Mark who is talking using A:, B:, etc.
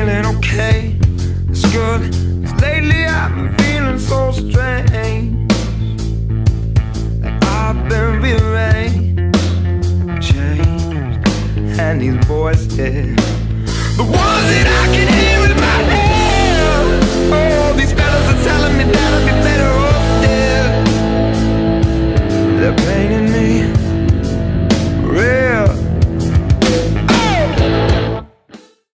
A: feeling okay. It's good. Cause lately I've been feeling so strange. Like I've been rearranged, changed, and these voices.